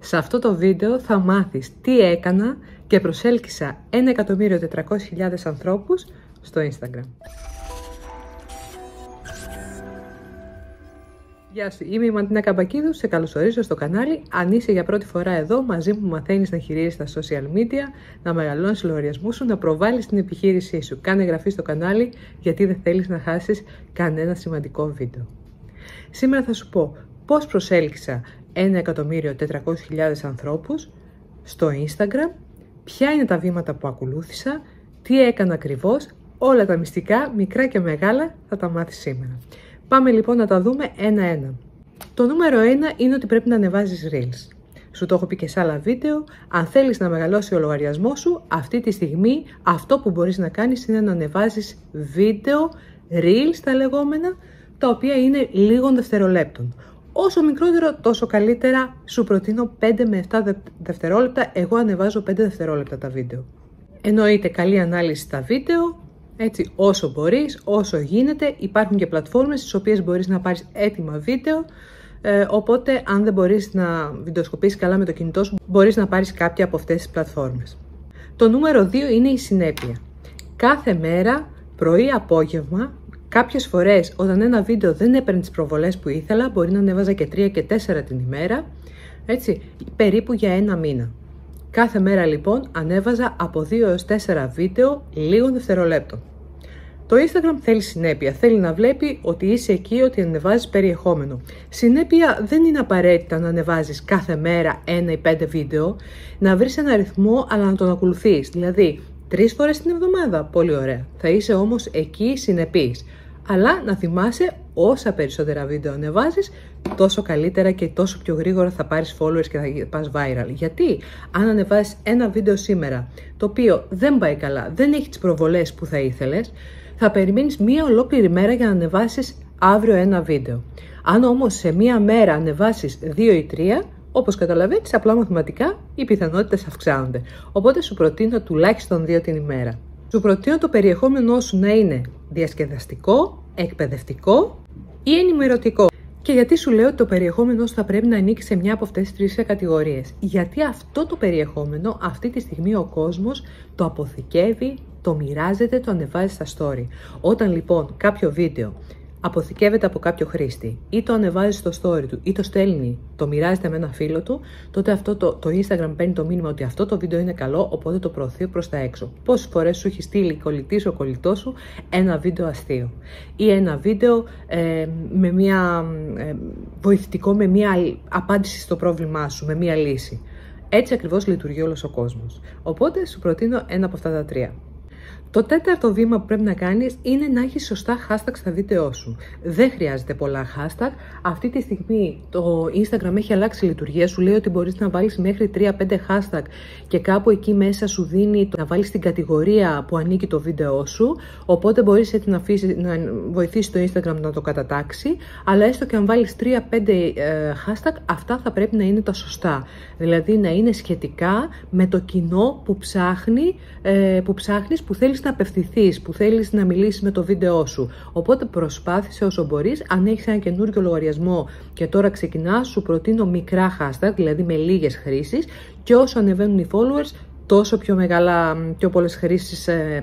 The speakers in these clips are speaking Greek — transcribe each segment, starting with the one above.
Σε αυτό το βίντεο θα μάθεις τι έκανα και προσέλκυσα 1.400.000 ανθρώπους στο Instagram. Γεια σου, είμαι η Μαντίνα Καμπακίδου, σε καλωσορίζω στο κανάλι. Αν είσαι για πρώτη φορά εδώ, μαζί μου μαθαίνεις να χειρίζεις τα social media, να μεγαλώνεις λογαριασμούς σου, να προβάλλεις την επιχείρησή σου. Κάνε εγγραφή στο κανάλι, γιατί δεν θέλεις να χάσεις κανένα σημαντικό βίντεο. Σήμερα θα σου πω πώς προσέλκυσα 1.400.000 ανθρώπους στο Instagram, ποια είναι τα βήματα που ακολούθησα, τι έκανα ακριβώς, όλα τα μυστικά, μικρά και μεγάλα, θα τα μάθεις σήμερα. Πάμε λοιπόν να τα δούμε ένα-ένα. Το νούμερο 1 είναι ότι πρέπει να ανεβάζεις Reels. Σου το έχω πει και σε άλλα βίντεο. Αν θέλεις να μεγαλώσει ο λογαριασμός σου, αυτή τη στιγμή αυτό που μπορείς να κάνεις είναι να ανεβάζεις βίντεο, Reels τα λεγόμενα, τα οποία είναι λίγων δευτερολέπτων. Όσο μικρότερο, τόσο καλύτερα. Σου προτείνω 5 με 7 δευτερόλεπτα. Εγώ ανεβάζω 5 δευτερόλεπτα τα βίντεο. Εννοείται καλή ανάλυση στα βίντεο, έτσι όσο μπορείς, όσο γίνεται. Υπάρχουν και πλατφόρμες στις οποίες μπορείς να πάρεις έτοιμα βίντεο, ε, οπότε αν δεν μπορείς να βιντεοσκοπήσεις καλά με το κινητό σου, μπορείς να πάρεις κάποια από αυτές τις πλατφόρμες. Το νούμερο 2 είναι η συνέπεια. Κάθε μέρα, πρωί, απόγευμα, Κάποιες φορές, όταν ένα βίντεο δεν έπαιρνε τις προβολές που ήθελα, μπορεί να ανέβαζα και 3 και 4 την ημέρα, έτσι, περίπου για ένα μήνα. Κάθε μέρα λοιπόν ανέβαζα από 2 έως 4 βίντεο λίγο δευτερολέπτο. Το Instagram θέλει συνέπεια, θέλει να βλέπει ότι είσαι εκεί, ότι ανεβάζεις περιεχόμενο. Συνέπεια δεν είναι απαραίτητα να ανεβάζεις κάθε μέρα ένα ή πέντε βίντεο, να βρεις ένα αριθμό αλλά να τον ακολουθείς. Δηλαδή, τρεις φορές την εβδομάδα, πολύ ωραία. Θα είσαι όμως εκεί συνεπής αλλά να θυμάσαι όσα περισσότερα βίντεο ανεβάζεις, τόσο καλύτερα και τόσο πιο γρήγορα θα πάρεις followers και θα πας viral. Γιατί; Αν ανεβάζεις ένα βίντεο σήμερα, το οποίο δεν πάει καλά, δεν έχει τις προβολές που θα ήθελες, θα περιμένεις μία ολόκληρη μέρα για να ανεβάσεις αύριο ένα βίντεο. Αν όμως σε μία μέρα ανεβάσεις δύο ή τρία, όπως καταλαβαίνεις, απλά μαθηματικά οι πιθανότητες αυξάνονται. Οπότε σου προτείνω τουλάχιστον δύο την ημέρα. Σου προτείνω το περιεχόμενό σου να είναι διασκεδαστικό, εκπαιδευτικό ή ενημερωτικό. Και γιατί σου λέω ότι το περιεχόμενο σου θα πρέπει να ανήκει σε μια από αυτές τις τρεις κατηγορίες. Γιατί αυτό το περιεχόμενο αυτή τη στιγμή ο κόσμος το αποθηκεύει, το μοιράζεται, το ανεβάζει στα story. Όταν λοιπόν κάποιο βίντεο αποθηκεύεται από κάποιο χρήστη ή το ανεβάζει στο story του ή το στέλνει, το μοιράζεται με ένα φίλο του, τότε αυτό το, το Instagram παίρνει το μήνυμα ότι αυτό το βίντεο είναι καλό, οπότε το προωθεί προς τα έξω. Πόσες φορές σου έχει στείλει κολλητής ο κολλητός σου ένα βίντεο αστείο; Ή ένα βίντεο ε, με μια, ε, βοηθητικό με μια απάντηση στο πρόβλημά σου, με μια λύση. Έτσι ακριβώς λειτουργεί όλος ο κόσμος. Οπότε σου προτείνω ένα από αυτά τα τρία. Το τέταρτο βήμα που πρέπει να κάνεις είναι να έχεις σωστά hashtag στα βίντεό σου. Δεν χρειάζεται πολλά hashtag. Αυτή τη στιγμή το Instagram έχει αλλάξει λειτουργία. Σου λέει ότι μπορείς να βάλεις μέχρι 3-5 hashtag και κάπου εκεί μέσα σου δίνει το να βάλεις την κατηγορία που ανήκει το βίντεο σου. Οπότε μπορείς έτσι να, αφήσεις, να βοηθήσεις το Instagram να το κατατάξει. Αλλά έστω και αν βάλεις 3-5 ε, hashtag, αυτά θα πρέπει να είναι τα σωστά. Δηλαδή να είναι σχετικά με το κοινό που ψάχνει, ε, που ψάχνεις, που θέλεις να απευθυνθείς, που θέλεις να μιλήσεις με το βίντεό σου. Οπότε προσπάθησε όσο μπορείς. Αν έχεις ένα καινούριο λογαριασμό και τώρα ξεκινάς, σου προτείνω μικρά hashtag, δηλαδή με λίγες χρήσεις. Και όσο ανεβαίνουν οι followers, τόσο πιο μεγάλα, πιο πολλές χρήσεις ε,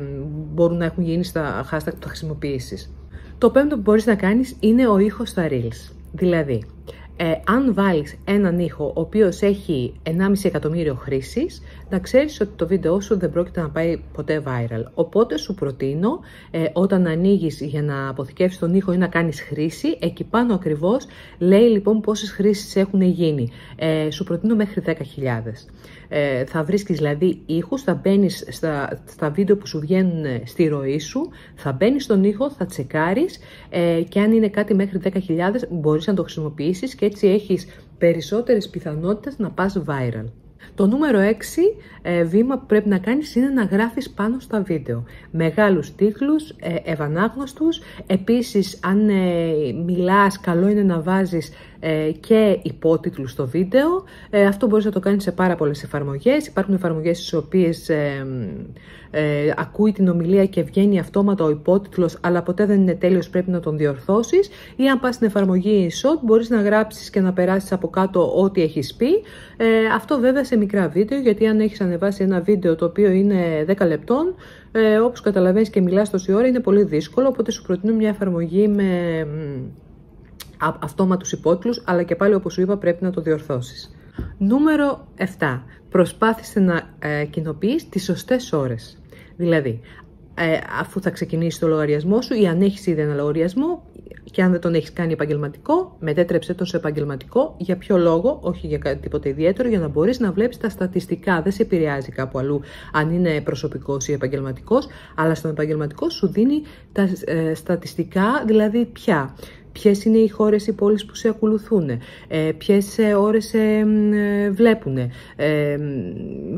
μπορούν να έχουν γίνει στα hashtag που θα χρησιμοποιήσεις. Το πέμπτο που μπορείς να κάνεις είναι ο ήχος στα reels. Δηλαδή, ε, αν βάλεις έναν ήχο ο οποίος έχει 1,5 εκατομμύριο χρήσεις, να ξέρεις ότι το βίντεο σου δεν πρόκειται να πάει ποτέ viral. Οπότε σου προτείνω ε, όταν ανοίγεις για να αποθηκεύσεις τον ήχο ή να κάνεις χρήση, εκεί πάνω ακριβώς λέει λοιπόν πόσες χρήσεις έχουν γίνει. Ε, σου προτείνω μέχρι 10.000. Ε, θα βρίσκεις δηλαδή ήχους, θα μπαίνεις στα, στα βίντεο που σου βγαίνουν στη ροή σου, θα μπαίνεις στον ήχο, θα τσεκάρεις ε, και αν είναι κάτι μέχρι 10.000 μπορείς να το χρησιμοποιήσεις και έτσι έχεις περισσότερες πιθανότητες να πας viral. Το νούμερο 6 ε, βήμα που πρέπει να κάνεις είναι να γράφεις πάνω στα βίντεο. Μεγάλους τίτλους, ε, ευανάγνωστους. Επίσης, αν ε, μιλάς, καλό είναι να βάζεις ε, και υπότιτλους στο βίντεο. Ε, αυτό μπορείς να το κάνεις σε πάρα πολλές εφαρμογές. Υπάρχουν εφαρμογές στις οποίες ε, ε, ακούει την ομιλία και βγαίνει αυτόματα ο υπότιτλος, αλλά ποτέ δεν είναι τέλειος, πρέπει να τον διορθώσεις. Ή αν πας στην εφαρμογή shot, μπορείς να γράψεις και να περάσεις από κάτω ό,τι έχεις πει. Ε, αυτό βέβαια σε μικρά βίντεο, γιατί αν έχεις ανεβάσει ένα βίντεο το οποίο είναι 10 λεπτών, ε, όπως καταλαβαίνεις και μιλάς τόση ώρα, είναι πολύ δύσκολο, οπότε σου προτείνω μια εφαρμογή με αυτόματους υπότιτλους, αλλά και πάλι όπως σου είπα πρέπει να το διορθώσεις. Νούμερο 7. Προσπάθησε να ε, κοινοποιείς τις σωστές ώρες. Δηλαδή, ε, αφού θα ξεκινήσει το λογαριασμό σου ή αν έχεις ήδη ένα λογαριασμό και αν δεν τον έχεις κάνει επαγγελματικό, μετέτρεψε τον σε επαγγελματικό. Για ποιο λόγο, όχι για κάτι τίποτα ιδιαίτερο, για να μπορείς να βλέπεις τα στατιστικά. Δεν σε επηρεάζει κάπου αλλού αν είναι προσωπικός ή επαγγελματικός, αλλά στον επαγγελματικό σου δίνει τα ε, στατιστικά, δηλαδή πια ποιες είναι οι χώρες, οι πόλεις που σε ακολουθούν, ε, ποιες ε, ώρες ε, βλέπουν, ε,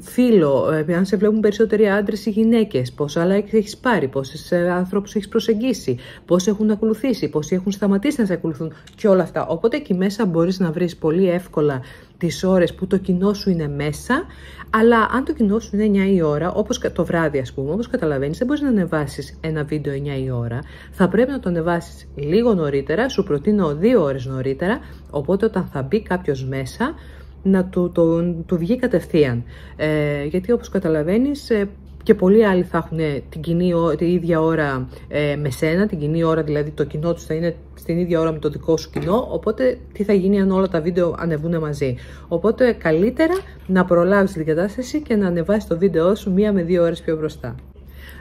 φίλο, ε, αν σε βλέπουν περισσότεροι άντρες ή γυναίκες, πόσα άλλα έχεις πάρει, πόσες ε, ανθρώπους έχεις προσεγγίσει, πώς έχουν ακολουθήσει, πόσοι έχουν σταματήσει να σε ακολουθούν και όλα αυτά. Οπότε εκεί μέσα μπορείς να βρεις πολύ εύκολα τις ώρες που το κοινό σου είναι μέσα, αλλά αν το κοινό σου είναι 9 η ώρα, όπως το βράδυ ας πούμε, όπως καταλαβαίνεις, δεν μπορείς να ανεβάσεις ένα βίντεο 9 η ώρα, θα πρέπει να το ανεβάσεις λίγο νωρίτερα, σου προτείνω 2 ώρες νωρίτερα, οπότε όταν θα μπει κάποιος μέσα, να του, το, του βγει κατευθείαν. Ε, γιατί όπως καταλαβαίνεις, ε, και πολλοί άλλοι θα έχουν την, κοινή, την ίδια ώρα ε, με σένα, την κοινή ώρα δηλαδή το κοινό τους θα είναι στην ίδια ώρα με το δικό σου κοινό, οπότε τι θα γίνει αν όλα τα βίντεο ανεβούν μαζί. Οπότε καλύτερα να προλάβεις την κατάσταση και να ανεβάσεις το βίντεο σου μία με δύο ώρες πιο μπροστά.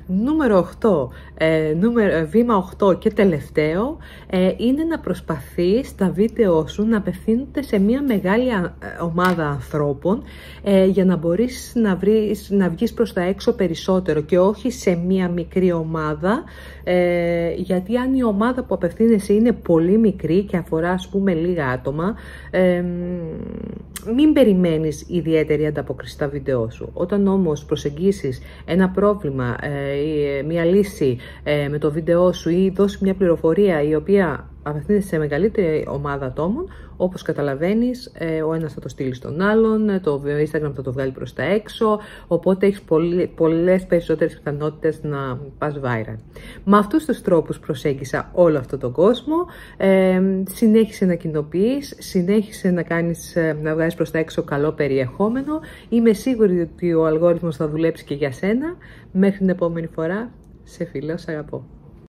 Νούμερο 8, ε, νούμερο, ε, βήμα 8 και τελευταίο ε, είναι να προσπαθείς τα βίντεο σου να απευθύνονται σε μια μεγάλη ε, ομάδα ανθρώπων ε, για να μπορείς να, βρεις, να βγεις προς τα έξω περισσότερο και όχι σε μια μικρή ομάδα ε, γιατί αν η ομάδα που απευθύνεσαι είναι πολύ μικρή και αφορά ας πούμε λίγα άτομα ε, μην περιμένεις ιδιαίτερη ανταπόκριση στα βίντεο σου. Όταν όμως προσεγγίσεις ένα πρόβλημα ή ε, μια λύση ε, με το βίντεο σου ή δώσεις μια πληροφορία η οποία απευθύνεται σε μεγαλύτερη ομάδα ατόμων, όπως καταλαβαίνεις, ε, ο ένας θα το στείλει στον άλλον, το Instagram θα το βγάλει προς τα έξω, οπότε έχεις πολλές περισσότερες πιθανότητες να πας viral. Με αυτούς τους τρόπους προσέγγισα όλο αυτό τον κόσμο, ε, συνέχισε να κοινοποιείς, συνέχισε να, κάνεις, ε, να βγάζεις προς τα έξω καλό περιεχόμενο, είμαι σίγουρη ότι ο αλγόριθμος θα δουλέψει και για σένα. Μέχρι την επόμενη φορά, σε φιλώ, σε αγαπώ.